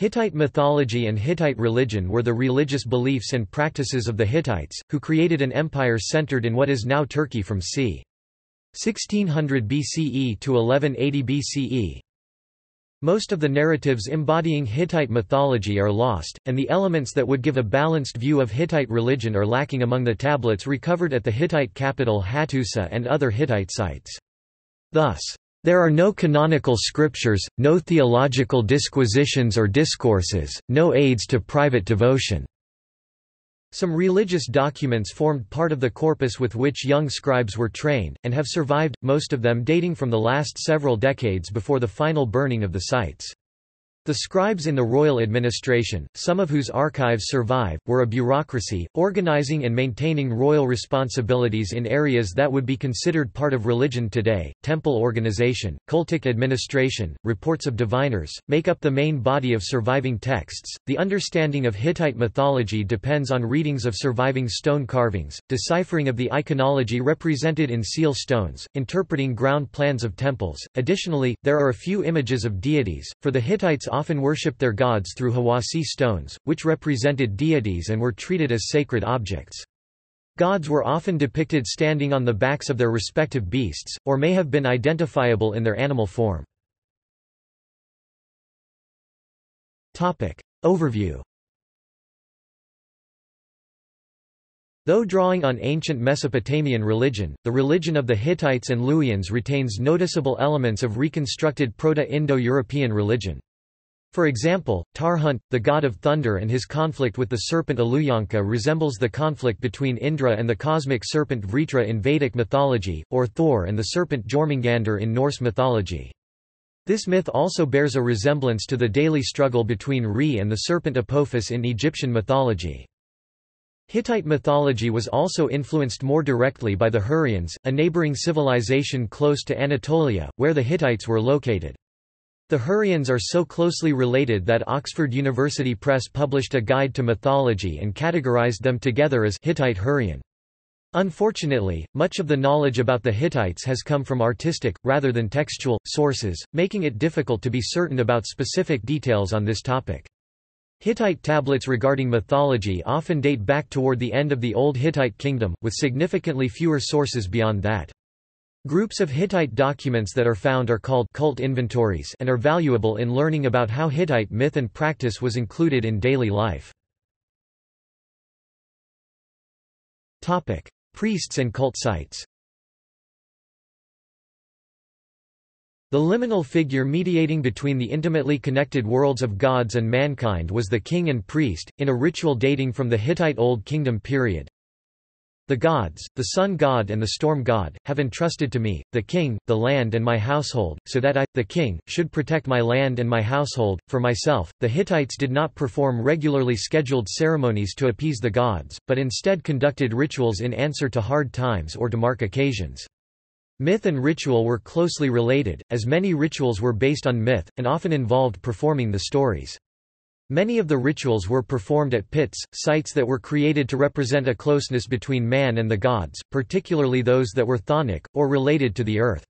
Hittite mythology and Hittite religion were the religious beliefs and practices of the Hittites, who created an empire centered in what is now Turkey from c. 1600 BCE to 1180 BCE. Most of the narratives embodying Hittite mythology are lost, and the elements that would give a balanced view of Hittite religion are lacking among the tablets recovered at the Hittite capital Hattusa and other Hittite sites. Thus, there are no canonical scriptures, no theological disquisitions or discourses, no aids to private devotion. Some religious documents formed part of the corpus with which young scribes were trained, and have survived, most of them dating from the last several decades before the final burning of the sites. The scribes in the royal administration, some of whose archives survive, were a bureaucracy, organizing and maintaining royal responsibilities in areas that would be considered part of religion today. Temple organization, cultic administration, reports of diviners, make up the main body of surviving texts. The understanding of Hittite mythology depends on readings of surviving stone carvings, deciphering of the iconology represented in seal stones, interpreting ground plans of temples. Additionally, there are a few images of deities, for the Hittites often worshipped their gods through Huwasi stones, which represented deities and were treated as sacred objects. Gods were often depicted standing on the backs of their respective beasts, or may have been identifiable in their animal form. Overview Though drawing on ancient Mesopotamian religion, the religion of the Hittites and Luwians retains noticeable elements of reconstructed Proto-Indo-European religion. For example, Tarhunt, the god of thunder and his conflict with the serpent Illuyanka resembles the conflict between Indra and the cosmic serpent Vritra in Vedic mythology, or Thor and the serpent Jormungandr in Norse mythology. This myth also bears a resemblance to the daily struggle between Re and the serpent Apophis in Egyptian mythology. Hittite mythology was also influenced more directly by the Hurrians, a neighboring civilization close to Anatolia, where the Hittites were located. The Hurrians are so closely related that Oxford University Press published a guide to mythology and categorized them together as Hittite Hurrian. Unfortunately, much of the knowledge about the Hittites has come from artistic, rather than textual, sources, making it difficult to be certain about specific details on this topic. Hittite tablets regarding mythology often date back toward the end of the Old Hittite Kingdom, with significantly fewer sources beyond that. Groups of Hittite documents that are found are called cult inventories and are valuable in learning about how Hittite myth and practice was included in daily life. Topic: Priests and cult sites. The liminal figure mediating between the intimately connected worlds of gods and mankind was the king and priest, in a ritual dating from the Hittite Old Kingdom period. The gods, the sun god and the storm god, have entrusted to me, the king, the land and my household, so that I, the king, should protect my land and my household. For myself, the Hittites did not perform regularly scheduled ceremonies to appease the gods, but instead conducted rituals in answer to hard times or to mark occasions. Myth and ritual were closely related, as many rituals were based on myth, and often involved performing the stories. Many of the rituals were performed at pits, sites that were created to represent a closeness between man and the gods, particularly those that were chthonic, or related to the earth.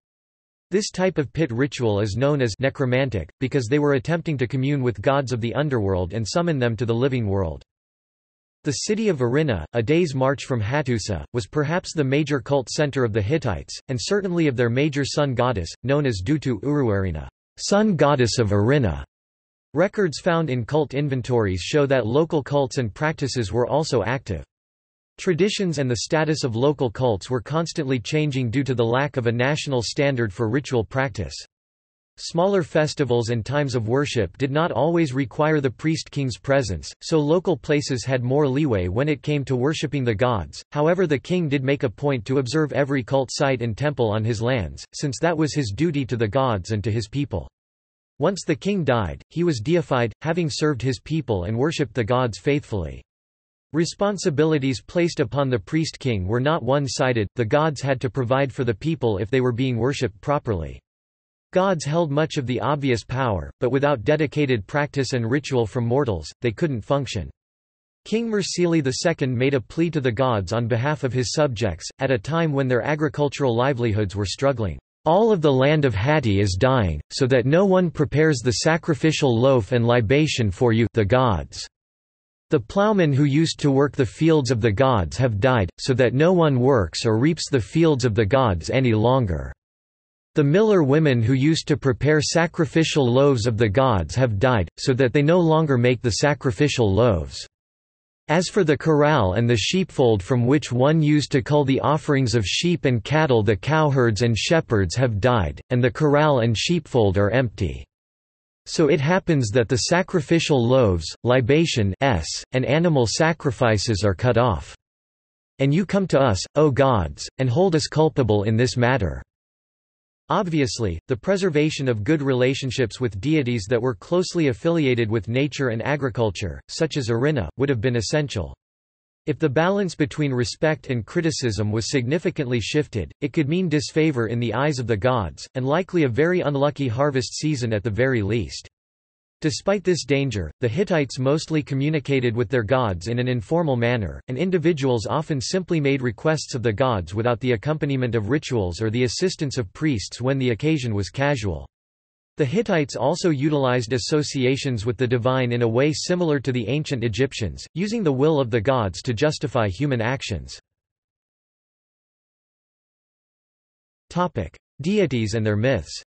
This type of pit ritual is known as necromantic, because they were attempting to commune with gods of the underworld and summon them to the living world. The city of Arinna, a day's march from Hattusa, was perhaps the major cult center of the Hittites, and certainly of their major sun goddess, known as Dutu Uruwarina, sun goddess of Arinna. Records found in cult inventories show that local cults and practices were also active. Traditions and the status of local cults were constantly changing due to the lack of a national standard for ritual practice. Smaller festivals and times of worship did not always require the priest-king's presence, so local places had more leeway when it came to worshipping the gods, however the king did make a point to observe every cult site and temple on his lands, since that was his duty to the gods and to his people. Once the king died, he was deified, having served his people and worshipped the gods faithfully. Responsibilities placed upon the priest-king were not one-sided, the gods had to provide for the people if they were being worshipped properly. Gods held much of the obvious power, but without dedicated practice and ritual from mortals, they couldn't function. King Mursili II made a plea to the gods on behalf of his subjects, at a time when their agricultural livelihoods were struggling. All of the land of Hatti is dying, so that no one prepares the sacrificial loaf and libation for you the gods. The plowmen who used to work the fields of the gods have died, so that no one works or reaps the fields of the gods any longer. The miller women who used to prepare sacrificial loaves of the gods have died, so that they no longer make the sacrificial loaves. As for the corral and the sheepfold from which one used to cull the offerings of sheep and cattle the cowherds and shepherds have died, and the corral and sheepfold are empty. So it happens that the sacrificial loaves, libation s, and animal sacrifices are cut off. And you come to us, O gods, and hold us culpable in this matter. Obviously, the preservation of good relationships with deities that were closely affiliated with nature and agriculture, such as Arinna, would have been essential. If the balance between respect and criticism was significantly shifted, it could mean disfavor in the eyes of the gods, and likely a very unlucky harvest season at the very least. Despite this danger, the Hittites mostly communicated with their gods in an informal manner, and individuals often simply made requests of the gods without the accompaniment of rituals or the assistance of priests when the occasion was casual. The Hittites also utilized associations with the divine in a way similar to the ancient Egyptians, using the will of the gods to justify human actions. Deities and their myths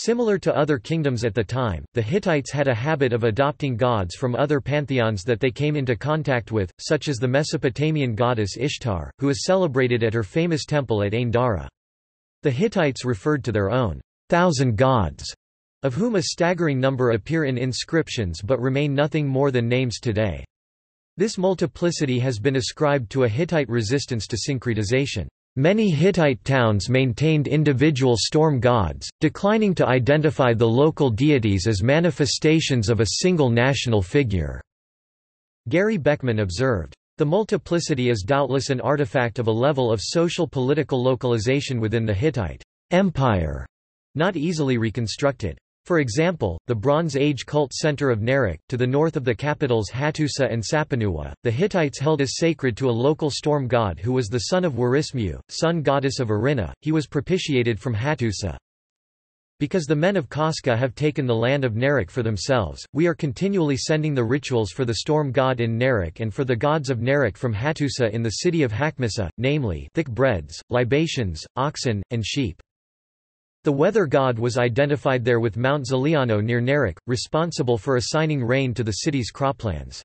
Similar to other kingdoms at the time, the Hittites had a habit of adopting gods from other pantheons that they came into contact with, such as the Mesopotamian goddess Ishtar, who is celebrated at her famous temple at Ain Dara. The Hittites referred to their own thousand gods, of whom a staggering number appear in inscriptions but remain nothing more than names today. This multiplicity has been ascribed to a Hittite resistance to syncretization. Many Hittite towns maintained individual storm gods, declining to identify the local deities as manifestations of a single national figure. Gary Beckman observed, the multiplicity is doubtless an artifact of a level of social-political localization within the Hittite empire, not easily reconstructed. For example, the Bronze Age cult center of Nerik, to the north of the capitals Hattusa and Sapinuwa, the Hittites held as sacred to a local storm god who was the son of Warismu, sun goddess of Arinna, he was propitiated from Hattusa. Because the men of Kaska have taken the land of Nerik for themselves, we are continually sending the rituals for the storm god in Nerik and for the gods of Nerik from Hattusa in the city of Hakmasa, namely thick breads, libations, oxen, and sheep. The weather god was identified there with Mount Zeliano near Nerik, responsible for assigning rain to the city's croplands.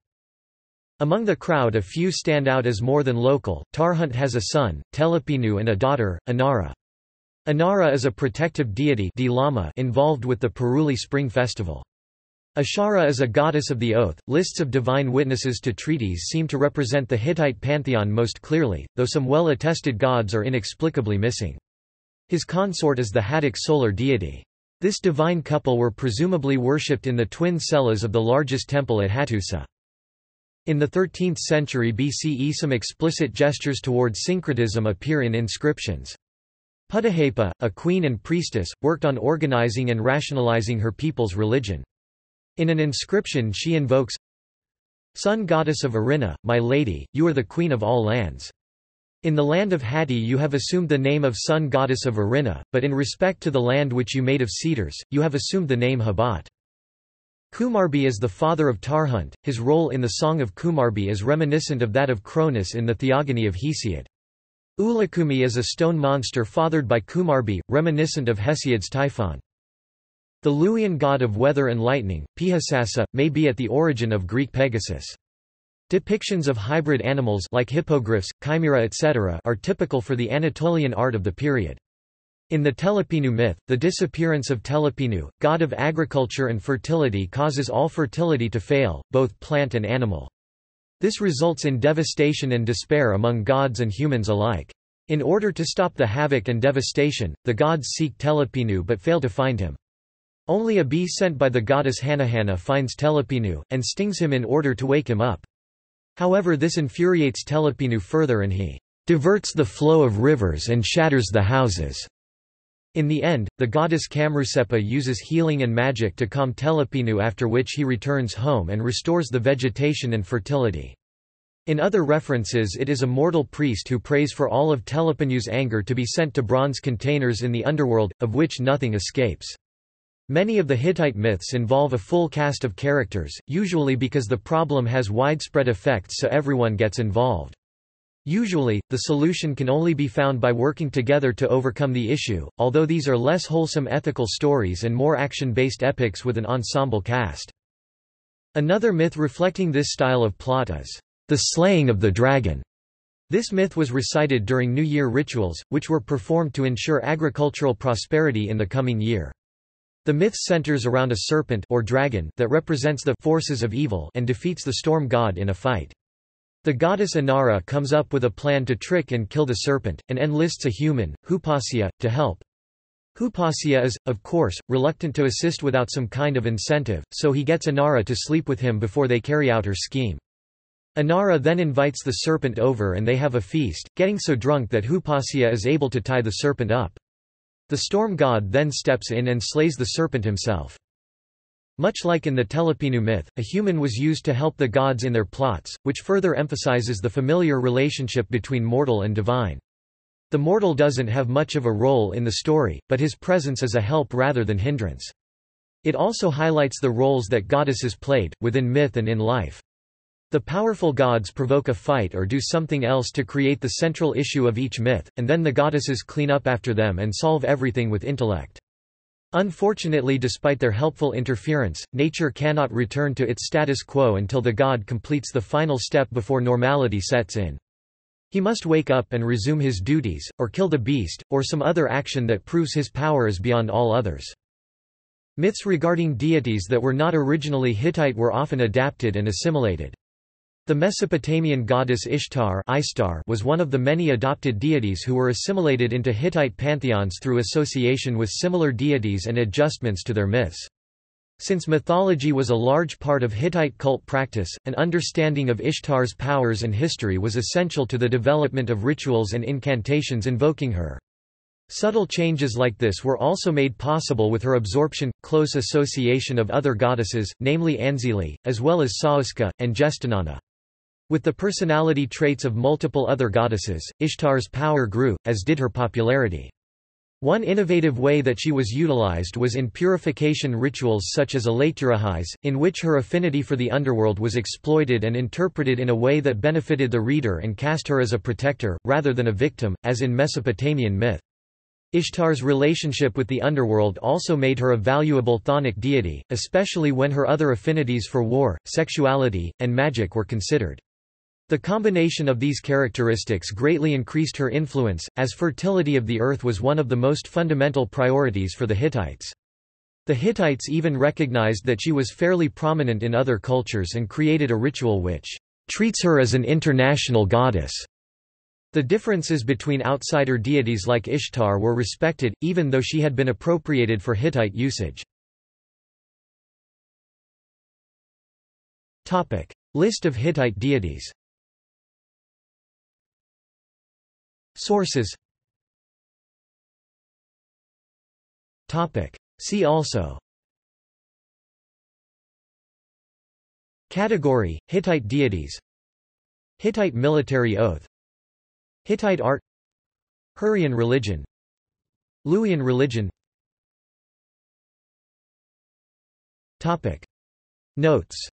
Among the crowd a few stand out as more than local. Tarhunt has a son, Telepinu and a daughter, Inara. Inara is a protective deity involved with the Puruli Spring Festival. Ishara is a goddess of the oath. Lists of divine witnesses to treaties seem to represent the Hittite pantheon most clearly, though some well-attested gods are inexplicably missing. His consort is the Hattic solar deity. This divine couple were presumably worshipped in the twin cellas of the largest temple at Hattusa. In the 13th century BCE some explicit gestures toward syncretism appear in inscriptions. Puduhepa, a queen and priestess, worked on organizing and rationalizing her people's religion. In an inscription she invokes, Sun goddess of Arinna, my lady, you are the queen of all lands. In the land of Hatti you have assumed the name of sun goddess of Arinna, but in respect to the land which you made of cedars, you have assumed the name Hebat. Kumarbi is the father of Tarhunt, his role in the Song of Kumarbi is reminiscent of that of Cronus in the Theogony of Hesiod. Ullikummi is a stone monster fathered by Kumarbi, reminiscent of Hesiod's Typhon. The Luwian god of weather and lightning, Pihasasa, may be at the origin of Greek Pegasus. Depictions of hybrid animals like hippogriffs, chimera etc. are typical for the Anatolian art of the period. In the Telepinu myth, the disappearance of Telepinu, god of agriculture and fertility causes all fertility to fail, both plant and animal. This results in devastation and despair among gods and humans alike. In order to stop the havoc and devastation, the gods seek Telepinu but fail to find him. Only a bee sent by the goddess Hannahanna finds Telepinu, and stings him in order to wake him up. However this infuriates Telepinu further and he diverts the flow of rivers and shatters the houses. In the end, the goddess Kamrusepa uses healing and magic to calm Telepinu after which he returns home and restores the vegetation and fertility. In other references it is a mortal priest who prays for all of Telepinu's anger to be sent to bronze containers in the underworld, of which nothing escapes. Many of the Hittite myths involve a full cast of characters, usually because the problem has widespread effects so everyone gets involved. Usually, the solution can only be found by working together to overcome the issue, although these are less wholesome ethical stories and more action-based epics with an ensemble cast. Another myth reflecting this style of plot is the slaying of the dragon. This myth was recited during New Year rituals, which were performed to ensure agricultural prosperity in the coming year. The myth centers around a serpent or dragon that represents the forces of evil and defeats the storm god in a fight. The goddess Inara comes up with a plan to trick and kill the serpent, and enlists a human, Hupasya, to help. Hupasya is, of course, reluctant to assist without some kind of incentive, so he gets Inara to sleep with him before they carry out her scheme. Inara then invites the serpent over and they have a feast, getting so drunk that Hupasya is able to tie the serpent up. The storm god then steps in and slays the serpent himself. Much like in the Telepinu myth, a human was used to help the gods in their plots, which further emphasizes the familiar relationship between mortal and divine. The mortal doesn't have much of a role in the story, but his presence is a help rather than hindrance. It also highlights the roles that goddesses played, within myth and in life. The powerful gods provoke a fight or do something else to create the central issue of each myth, and then the goddesses clean up after them and solve everything with intellect. Unfortunately despite their helpful interference, nature cannot return to its status quo until the god completes the final step before normality sets in. He must wake up and resume his duties, or kill the beast, or some other action that proves his power is beyond all others. Myths regarding deities that were not originally Hittite were often adapted and assimilated. The Mesopotamian goddess Ishtar was one of the many adopted deities who were assimilated into Hittite pantheons through association with similar deities and adjustments to their myths. Since mythology was a large part of Hittite cult practice, an understanding of Ishtar's powers and history was essential to the development of rituals and incantations invoking her. Subtle changes like this were also made possible with her absorption, close association of other goddesses, namely Anzili, as well as Sauska, and Gestanana. With the personality traits of multiple other goddesses, Ishtar's power grew, as did her popularity. One innovative way that she was utilized was in purification rituals such as Elaturahis, in which her affinity for the underworld was exploited and interpreted in a way that benefited the reader and cast her as a protector, rather than a victim, as in Mesopotamian myth. Ishtar's relationship with the underworld also made her a valuable chthonic deity, especially when her other affinities for war, sexuality, and magic were considered. The combination of these characteristics greatly increased her influence, as fertility of the earth was one of the most fundamental priorities for the Hittites. The Hittites even recognized that she was fairly prominent in other cultures and created a ritual which treats her as an international goddess. The differences between outsider deities like Ishtar were respected, even though she had been appropriated for Hittite usage. List of Hittite deities Sources. See also. Category, Hittite deities. Hittite military oath. Hittite art. Hurrian religion. Luwian religion. Notes